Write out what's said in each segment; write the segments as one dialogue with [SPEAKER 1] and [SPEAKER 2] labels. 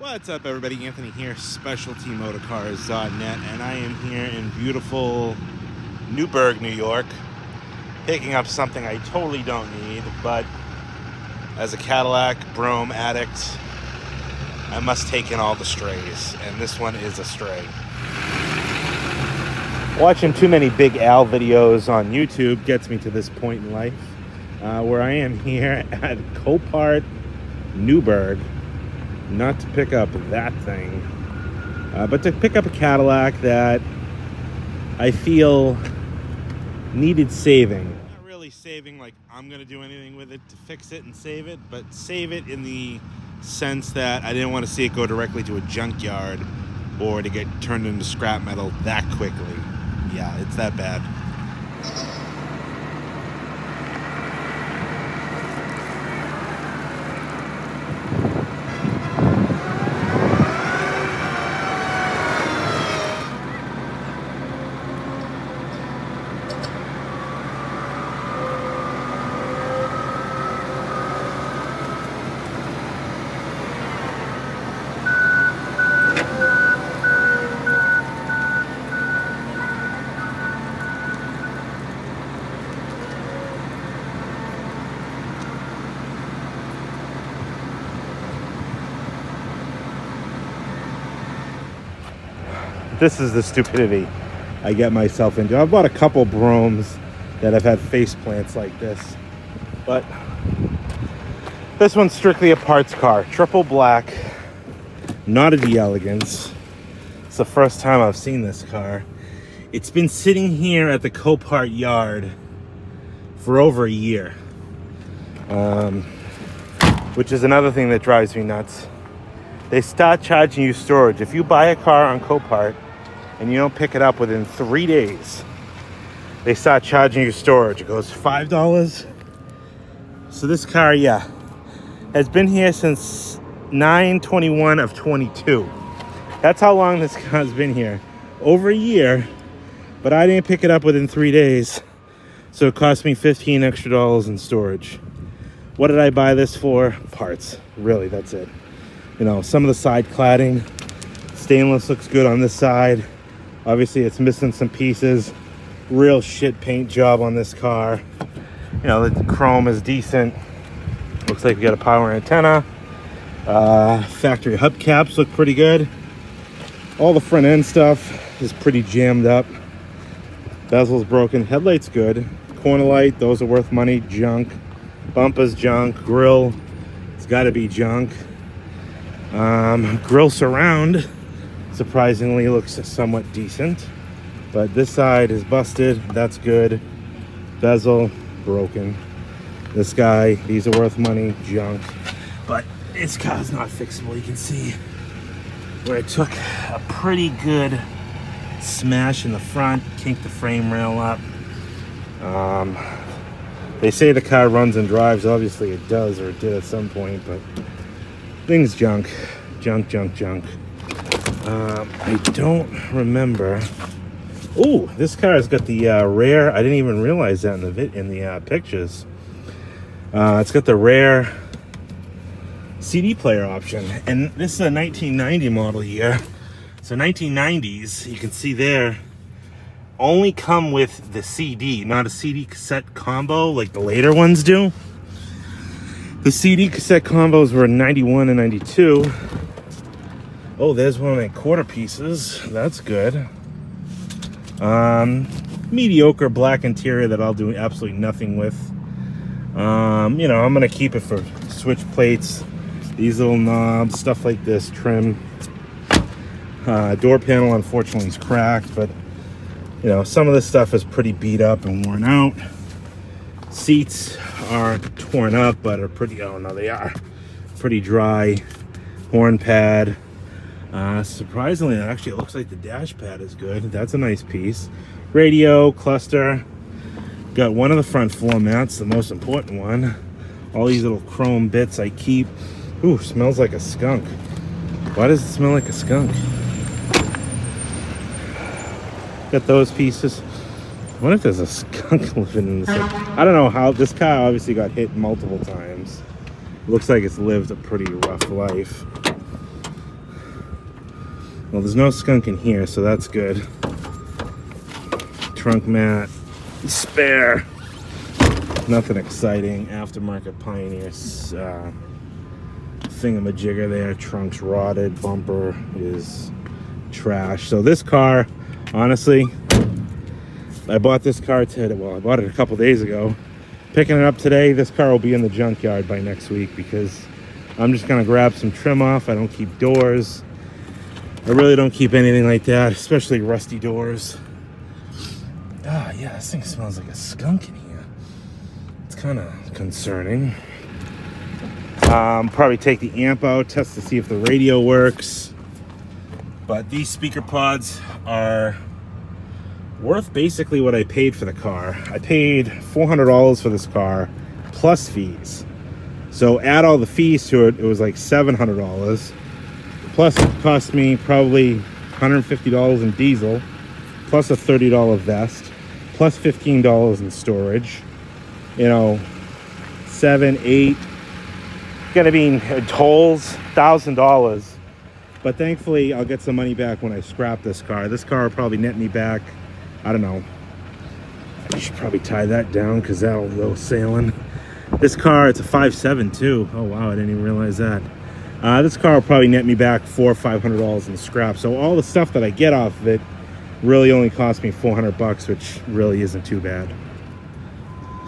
[SPEAKER 1] What's up, everybody? Anthony here, SpecialtyMotorcars.net, and I am here in beautiful Newburgh, New York, picking up something I totally don't need, but as a Cadillac Brougham addict, I must take in all the strays, and this one is a stray. Watching too many Big Al videos on YouTube gets me to this point in life, uh, where I am here at Copart, Newburgh not to pick up that thing, uh, but to pick up a Cadillac that I feel needed saving. Not really saving like I'm going to do anything with it to fix it and save it, but save it in the sense that I didn't want to see it go directly to a junkyard or to get turned into scrap metal that quickly. Yeah, it's that bad. This is the stupidity I get myself into. I've bought a couple Broughams that have had face plants like this, but this one's strictly a parts car, triple black, not a d'Elegance. It's the first time I've seen this car. It's been sitting here at the Copart yard for over a year, um, which is another thing that drives me nuts. They start charging you storage. If you buy a car on Copart, and you don't pick it up within three days, they start charging you storage. It goes $5. So this car, yeah, has been here since 921 of 22. That's how long this car's been here. Over a year, but I didn't pick it up within three days. So it cost me 15 extra dollars in storage. What did I buy this for? Parts. Really, that's it. You know, some of the side cladding. Stainless looks good on this side. Obviously, it's missing some pieces. Real shit paint job on this car. You know, the chrome is decent. Looks like we got a power antenna. Uh, factory hubcaps look pretty good. All the front end stuff is pretty jammed up. Bezel's broken. Headlight's good. Corner light, those are worth money. Junk. Bumpers, junk. Grill, it's got to be junk. Um, grill surround surprisingly looks somewhat decent. But this side is busted. That's good. Bezel broken. This guy these are worth money junk. But this car's not fixable you can see. Where it took a pretty good smash in the front kinked the frame rail up. Um, they say the car runs and drives. Obviously it does or it did at some point but things junk. Junk junk junk um, I don't remember. Oh, this car has got the uh, rare. I didn't even realize that in the vid in the uh, pictures. Uh, it's got the rare CD player option, and this is a 1990 model year. So 1990s, you can see there, only come with the CD, not a CD cassette combo like the later ones do. The CD cassette combos were 91 and 92. Oh, there's one of my quarter pieces. That's good. Um, mediocre black interior that I'll do absolutely nothing with. Um, you know, I'm going to keep it for switch plates, these little knobs, stuff like this, trim. Uh, door panel, unfortunately, is cracked, but, you know, some of this stuff is pretty beat up and worn out. Seats are torn up, but are pretty, oh no, they are pretty dry. Horn pad, uh, surprisingly, actually, it looks like the dash pad is good. That's a nice piece. Radio, cluster. Got one of the front floor mats, the most important one. All these little chrome bits I keep. Ooh, smells like a skunk. Why does it smell like a skunk? Got those pieces. What if there's a skunk living in this? I don't know how. This car obviously got hit multiple times. Looks like it's lived a pretty rough life. Well, there's no skunk in here, so that's good. Trunk mat, spare. Nothing exciting. Aftermarket Pioneers uh, thingamajigger there. Trunk's rotted. Bumper is trash. So this car, honestly, I bought this car today. Well, I bought it a couple days ago. Picking it up today. This car will be in the junkyard by next week because I'm just gonna grab some trim off. I don't keep doors. I really don't keep anything like that, especially rusty doors. Ah, yeah, this thing smells like a skunk in here. It's kind of concerning. Um, probably take the amp out, test to see if the radio works. But these speaker pods are worth basically what I paid for the car. I paid $400 for this car plus fees. So add all the fees to it, it was like $700. Plus it cost me probably $150 in diesel, plus a $30 vest, plus $15 in storage. You know, seven, eight, gonna be in tolls, thousand dollars. But thankfully I'll get some money back when I scrap this car. This car will probably net me back, I don't know. I should probably tie that down because that'll go sailing. This car, it's a 5.7 too. Oh wow, I didn't even realize that. Uh, this car will probably net me back four or five hundred dollars in scrap. So all the stuff that I get off of it really only cost me 400 bucks, which really isn't too bad.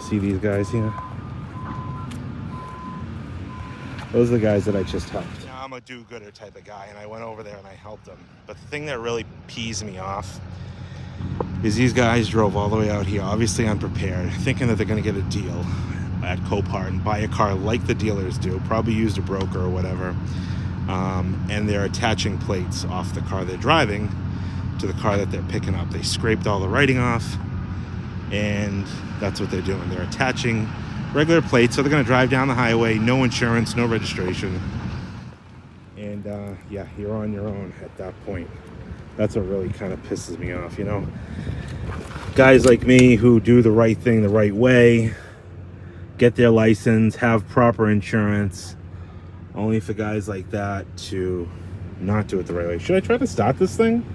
[SPEAKER 1] See these guys here? Those are the guys that I just helped. I'm a do-gooder type of guy, and I went over there and I helped them. But the thing that really pees me off is these guys drove all the way out here, obviously unprepared, thinking that they're going to get a deal at Copart and buy a car like the dealers do, probably used a broker or whatever, um, and they're attaching plates off the car they're driving to the car that they're picking up. They scraped all the writing off, and that's what they're doing. They're attaching regular plates, so they're going to drive down the highway, no insurance, no registration, and uh, yeah, you're on your own at that point. That's what really kind of pisses me off, you know. Guys like me who do the right thing the right way, get their license, have proper insurance. Only for guys like that to not do it the right way. Should I try to start this thing?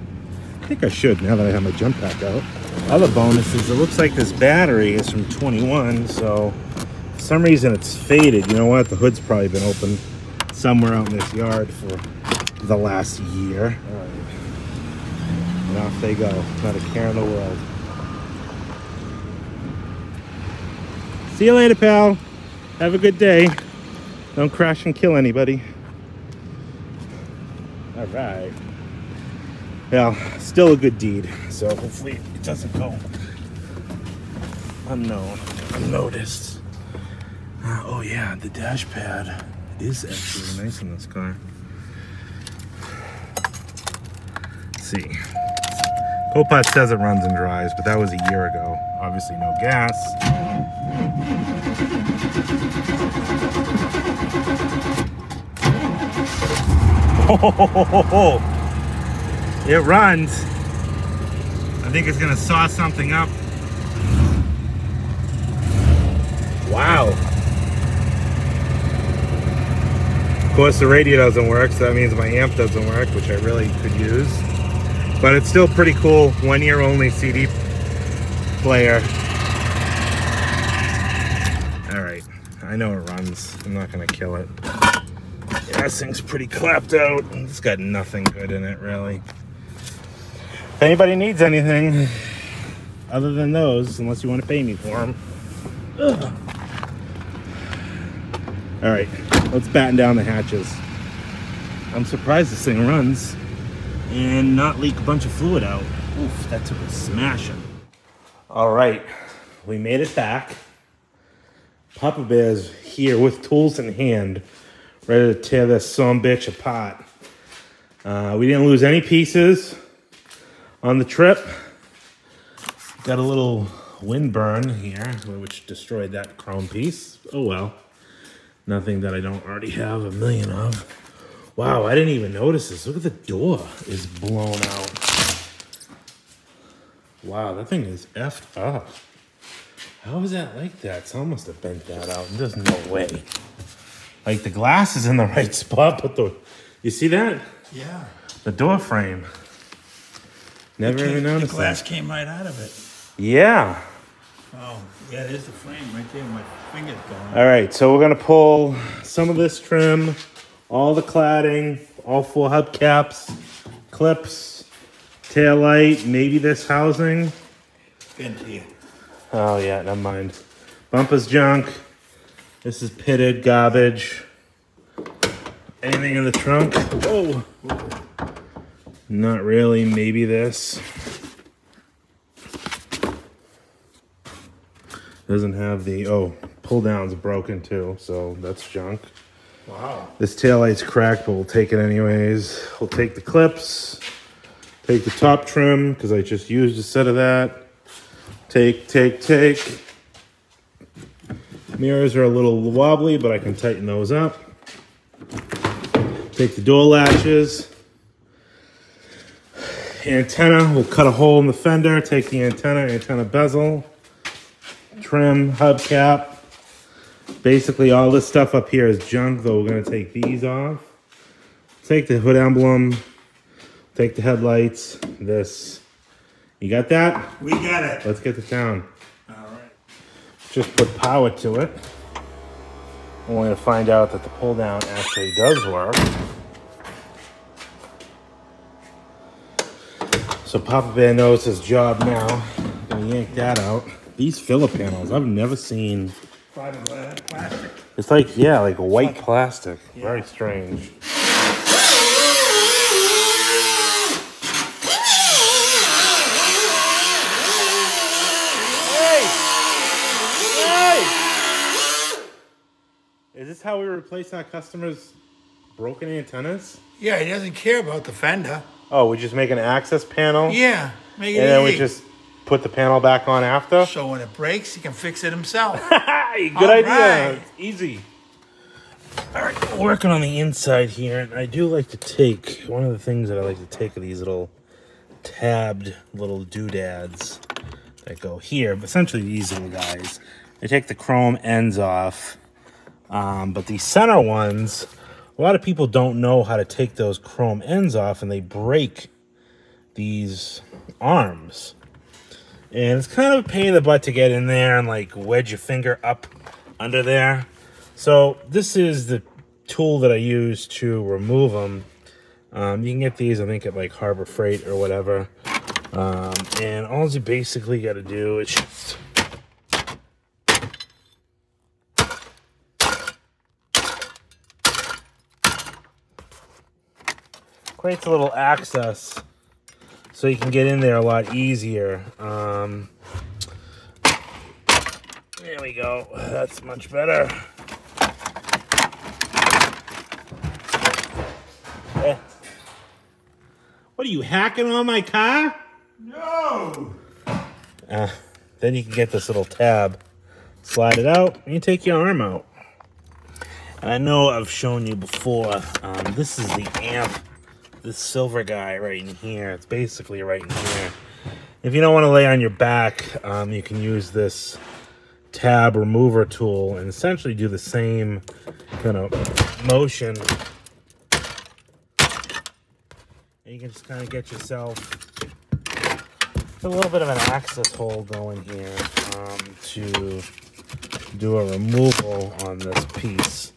[SPEAKER 1] I think I should now that I have my jump pack out. Other bonuses, it looks like this battery is from 21, so for some reason it's faded. You know what? The hood's probably been open somewhere out in this yard for the last year. And off they go. Not a care in the world. See you later, pal. Have a good day. Don't crash and kill anybody. All right. Well, still a good deed. So hopefully it doesn't go unknown, unnoticed. Uh, oh yeah, the dash pad is actually nice in this car. Let's see. Copart says it runs and drives, but that was a year ago. Obviously no gas. Oh, it runs. I think it's gonna saw something up. Wow. Of course the radio doesn't work, so that means my amp doesn't work, which I really could use. But it's still pretty cool, one year only CD player. All right, I know it runs. I'm not gonna kill it. Yeah, this thing's pretty clapped out. It's got nothing good in it, really. If anybody needs anything other than those, unless you want to pay me for them. Ugh. All right, let's batten down the hatches. I'm surprised this thing runs and not leak a bunch of fluid out. Oof, that took a smashing. All right, we made it back. Papa Bear's here with tools in hand, ready to tear this some bitch apart. Uh, we didn't lose any pieces on the trip. Got a little wind burn here, which destroyed that chrome piece. Oh well. Nothing that I don't already have a million of. Wow, I didn't even notice this. Look at the door is blown out. Wow, that thing is effed up. How is that like that? Someone must have bent that out. There's no way. Like the glass is in the right spot, but the you see that?
[SPEAKER 2] Yeah.
[SPEAKER 1] The door frame. Never even noticed.
[SPEAKER 2] The glass
[SPEAKER 1] that.
[SPEAKER 2] came right out of it.
[SPEAKER 1] Yeah.
[SPEAKER 2] Oh, yeah, there's the frame right there. My finger's going.
[SPEAKER 1] All right, so we're gonna pull some of this trim, all the cladding, all four hubcaps, clips, tail light, maybe this housing.
[SPEAKER 2] Vent here.
[SPEAKER 1] Oh yeah, never mind. Bumper's junk. This is pitted garbage. Anything in the trunk? Oh, not really. Maybe this. Doesn't have the oh pull down's broken too, so that's junk.
[SPEAKER 2] Wow.
[SPEAKER 1] This taillight's cracked, but we'll take it anyways. We'll take the clips, take the top trim, because I just used a set of that. Take, take, take. Mirrors are a little wobbly, but I can tighten those up. Take the door latches. Antenna, we'll cut a hole in the fender, take the antenna, antenna bezel, trim, hubcap. Basically, all this stuff up here is junk, though we're gonna take these off. Take the hood emblem, take the headlights, this. You got that?
[SPEAKER 2] We got it.
[SPEAKER 1] Let's get to town.
[SPEAKER 2] All right.
[SPEAKER 1] Just put power to it. Only to find out that the pull down actually does work. So Papa Bear knows his job now. Gonna yank that out. These filler panels, I've never seen.
[SPEAKER 2] Fiberglass, plastic.
[SPEAKER 1] It's like, yeah, like white plastic. Very strange. Hey! Hey! Is this how we replace our customers' broken antennas?
[SPEAKER 2] Yeah, he doesn't care about the fender.
[SPEAKER 1] Oh, we just make an access panel?
[SPEAKER 2] Yeah, make it
[SPEAKER 1] And then we just put the panel back on after?
[SPEAKER 2] So when it breaks, he can fix it himself.
[SPEAKER 1] Good
[SPEAKER 2] All
[SPEAKER 1] idea.
[SPEAKER 2] right.
[SPEAKER 1] Easy. All right, working on the inside here, and I do like to take one of the things that I like to take are these little tabbed little doodads that go here. But essentially, these little guys. They take the chrome ends off, um, but the center ones, a lot of people don't know how to take those chrome ends off, and they break these arms. And it's kind of a pain in the butt to get in there and like wedge your finger up under there. So this is the tool that I use to remove them. Um, you can get these, I think, at like Harbor Freight or whatever. Um, and all you basically got to do is just creates a little access so you can get in there a lot easier. Um, there we go. That's much better. Eh. What are you hacking on my car?
[SPEAKER 2] no.
[SPEAKER 1] Uh, then you can get this little tab, slide it out, and you take your arm out. And I know I've shown you before. Um, this is the amp, this silver guy right in here. It's basically right in here. If you don't want to lay on your back, um, you can use this tab remover tool and essentially do the same kind of motion. And you can just kind of get yourself a little bit of an access hole going here um, to do a removal on this piece.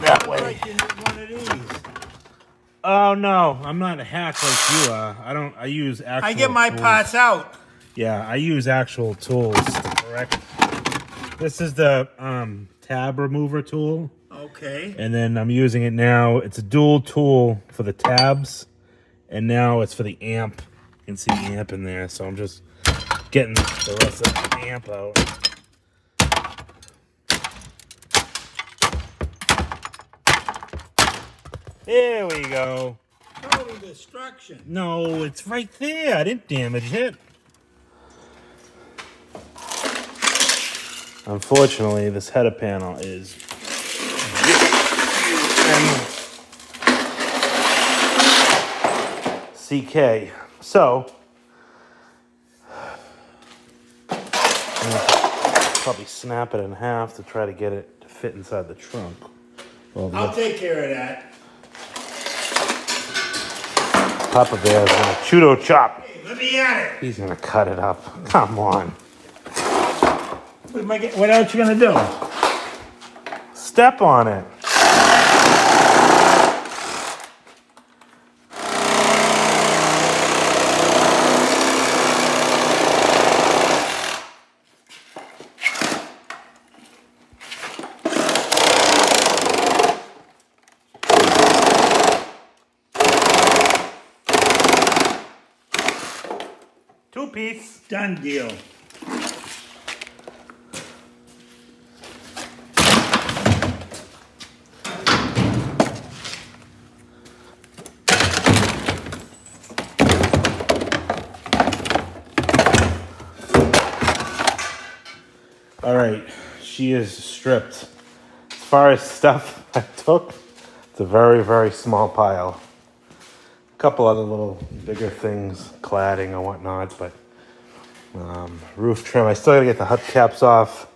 [SPEAKER 1] That way.
[SPEAKER 2] Like you need one of these.
[SPEAKER 1] Oh no, I'm not a hack like you are. I don't. I use actual.
[SPEAKER 2] I get my
[SPEAKER 1] tools.
[SPEAKER 2] parts out.
[SPEAKER 1] Yeah, I use actual tools to correct. This is the um, tab remover tool.
[SPEAKER 2] Okay.
[SPEAKER 1] and then I'm using it now. It's a dual tool for the tabs, and now it's for the amp. You can see the amp in there, so I'm just getting the rest of the amp out. There we go.
[SPEAKER 2] Total destruction.
[SPEAKER 1] No, it's right there. I didn't damage it. Unfortunately, this header panel is CK. So, probably snap it in half to try to get it to fit inside the trunk. Well,
[SPEAKER 2] I'll take care of that.
[SPEAKER 1] Papa Bear's gonna chudo chop.
[SPEAKER 2] Hey, let me at it.
[SPEAKER 1] He's gonna cut it up. Come on.
[SPEAKER 2] What, am I get, what else you gonna do?
[SPEAKER 1] Step on it. Two piece.
[SPEAKER 2] Done deal.
[SPEAKER 1] All right, she is stripped. As far as stuff I took, it's a very, very small pile. A couple other little bigger things, cladding and whatnot, but um, roof trim. I still gotta get the hubcaps off.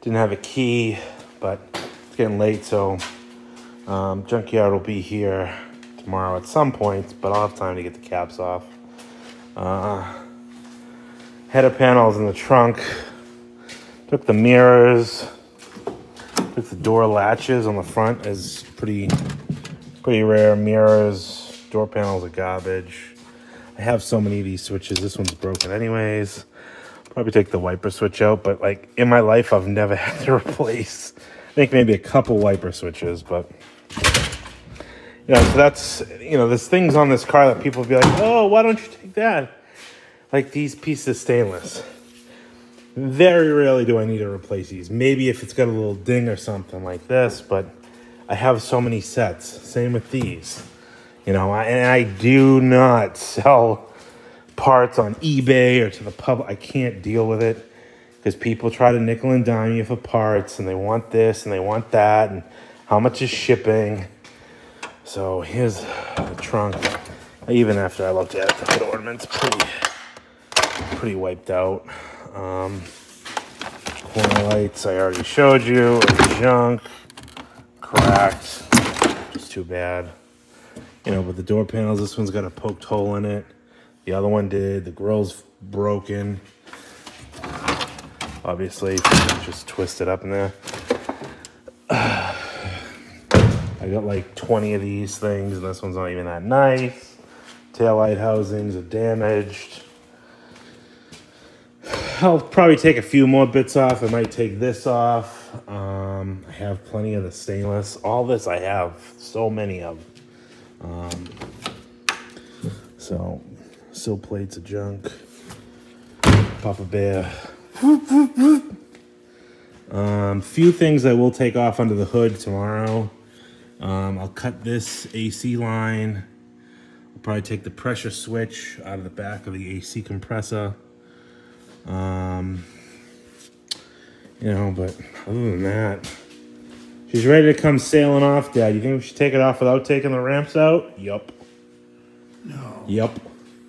[SPEAKER 1] Didn't have a key, but it's getting late, so um, junkyard will be here tomorrow at some point, but I'll have time to get the caps off. Uh, header panels in the trunk. Took the mirrors, took the door latches on the front as pretty, pretty rare. Mirrors, door panels are garbage. I have so many of these switches. This one's broken anyways. Probably take the wiper switch out, but like in my life, I've never had to replace. I think maybe a couple wiper switches, but you know, so that's you know, there's things on this car that people be like, oh, why don't you take that? Like these pieces stainless. Very rarely do I need to replace these. Maybe if it's got a little ding or something like this, but I have so many sets. Same with these. You know, I, and I do not sell parts on eBay or to the public. I can't deal with it because people try to nickel and dime you for parts and they want this and they want that and how much is shipping. So here's the trunk. Even after I looked at it, the ornament's pretty, pretty wiped out. Um, corner lights I already showed you junk, cracked, just too bad. You know, but the door panels, this one's got a poked hole in it. The other one did. The grill's broken. Obviously, just twisted up in there. I got like 20 of these things, and this one's not even that nice. Taillight housings are damaged. I'll probably take a few more bits off. I might take this off. Um, I have plenty of the stainless. All this I have so many of. Um, so, sill plates of junk. Papa Bear. Um, few things I will take off under the hood tomorrow. Um, I'll cut this AC line. I'll probably take the pressure switch out of the back of the AC compressor. Um, you know, but other than that, she's ready to come sailing off, Dad. You think we should take it off without taking the ramps out? Yup.
[SPEAKER 2] No.
[SPEAKER 1] Yup.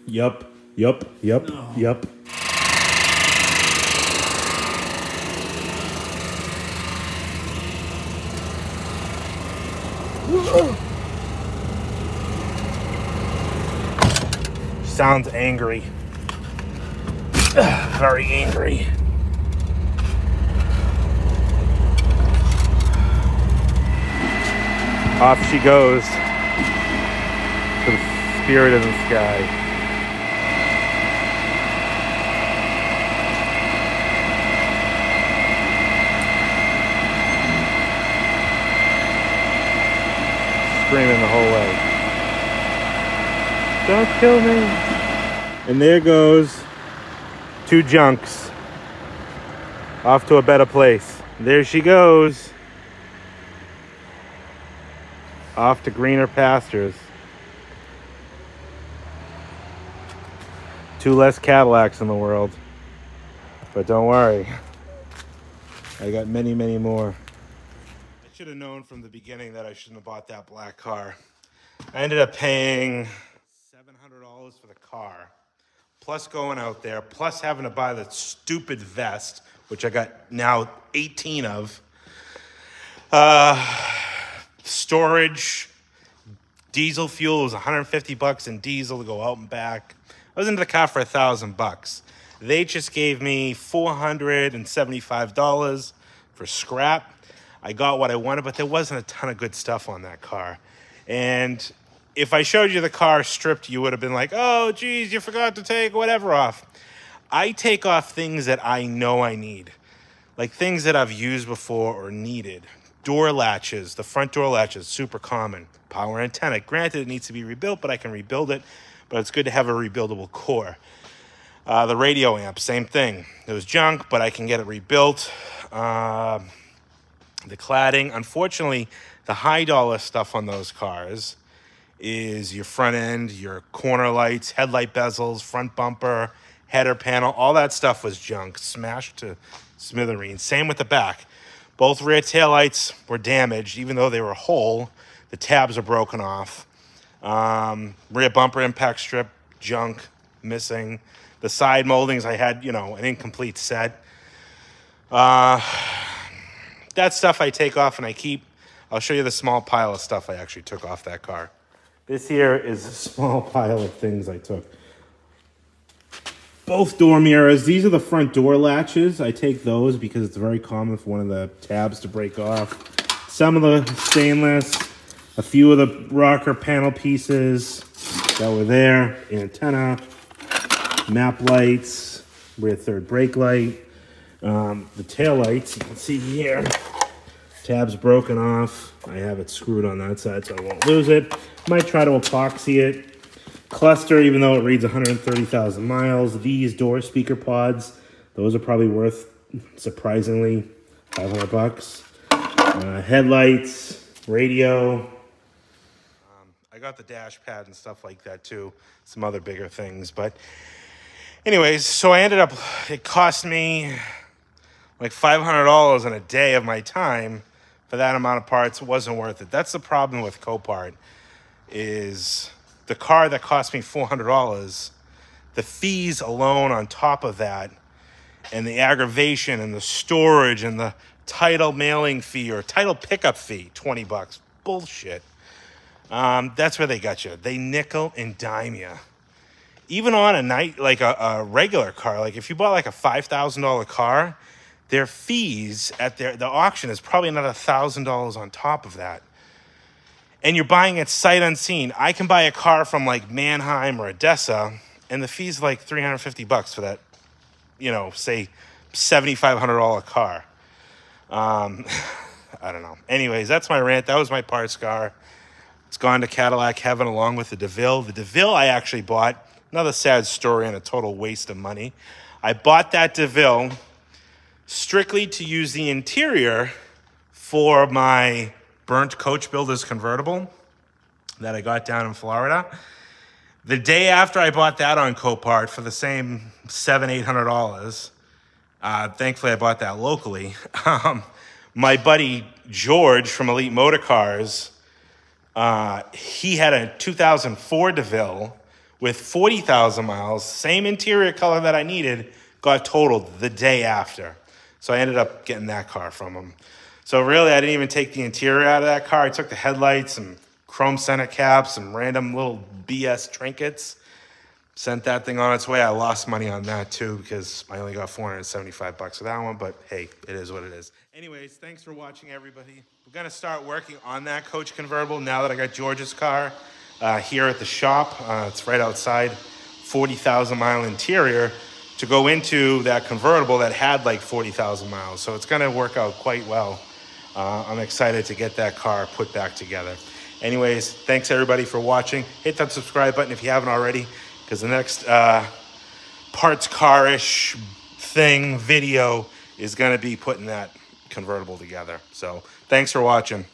[SPEAKER 1] Yup. Yup. Yup.
[SPEAKER 2] No.
[SPEAKER 1] Yup. Sounds angry. Very angry. Off she goes to the spirit in the sky. Screaming the whole way. Don't kill me. And there goes two junks off to a better place. There she goes. Off to greener pastures. Two less Cadillacs in the world. But don't worry. I got many, many more. I should have known from the beginning that I shouldn't have bought that black car. I ended up paying $700 for the car. plus going out there, plus having to buy the stupid vest, which I got now 18 of. Uh, storage, diesel fuel was 150 bucks in diesel to go out and back. I was into the car for a thousand bucks. They just gave me $475 for scrap. I got what I wanted, but there wasn't a ton of good stuff on that car. And if I showed you the car stripped, you would have been like, oh, geez, you forgot to take whatever off. I take off things that I know I need, like things that I've used before or needed. Door latches, the front door latches, super common. Power antenna, granted, it needs to be rebuilt, but I can rebuild it. But it's good to have a rebuildable core. Uh, the radio amp, same thing. It was junk, but I can get it rebuilt. Uh, the cladding, unfortunately, the high dollar stuff on those cars is your front end, your corner lights, headlight bezels, front bumper, header panel, all that stuff was junk, smashed to smithereens. Same with the back. Both rear taillights were damaged, even though they were whole. The tabs are broken off. Um, rear bumper impact strip, junk, missing. The side moldings, I had, you know, an incomplete set. Uh, that stuff I take off and I keep. I'll show you the small pile of stuff I actually took off that car. This here is a small pile of things I took. Both door mirrors. These are the front door latches. I take those because it's very common for one of the tabs to break off. Some of the stainless, a few of the rocker panel pieces that were there, antenna, map lights, rear third brake light, um, the tail lights, you can see here, tab's broken off. I have it screwed on that side so I won't lose it. Might try to epoxy it. Cluster, even though it reads 130,000 miles. These door speaker pods, those are probably worth, surprisingly, 500 bucks. Uh, headlights, radio. Um, I got the dash pad and stuff like that too. Some other bigger things. But anyways, so I ended up, it cost me like $500 in a day of my time for that amount of parts It wasn't worth it. That's the problem with Copart is the car that cost me $400, the fees alone on top of that and the aggravation and the storage and the title mailing fee or title pickup fee, 20 bucks. Bullshit. Um, that's where they got you. They nickel and dime you. Even on a night, like a, a regular car, like if you bought like a $5,000 car, their fees at their the auction is probably another thousand dollars on top of that. And you're buying it sight unseen. I can buy a car from like Manheim or ADESA, and the fee's like 350 bucks for that, you know, say $7,500 car. Um, I don't know. Anyways, that's my rant. That was my parts car. It's gone to Cadillac Heaven along with the DeVille. The DeVille I actually bought. Another sad story and a total waste of money. I bought that DeVille strictly to use the interior for my burnt coach builders convertible that I got down in Florida. The day after I bought that on Copart for the same seven, eight hundred dollars, uh, thankfully I bought that locally. Um, my buddy George from Elite Motor Cars, uh, he had a 2004 DeVille with 40,000 miles, same interior color that I needed, got totaled the day after. So I ended up getting that car from him. So really, I didn't even take the interior out of that car. I took the headlights, some chrome center caps, some random little BS trinkets. Sent that thing on its way. I lost money on that too because I only got 475 bucks for that one. But hey, it is what it is. Anyways, thanks for watching, everybody. We're gonna start working on that coach convertible now that I got George's car uh, here at the shop. Uh, it's right outside, 40,000 mile interior to go into that convertible that had like 40,000 miles. So it's to work out quite well. Uh, I'm excited to get that car put back together. Anyways, thanks everybody for watching. Hit that subscribe button if you haven't already, because the next uh, parts car-ish thing video is going to be putting that convertible together. So thanks for watching.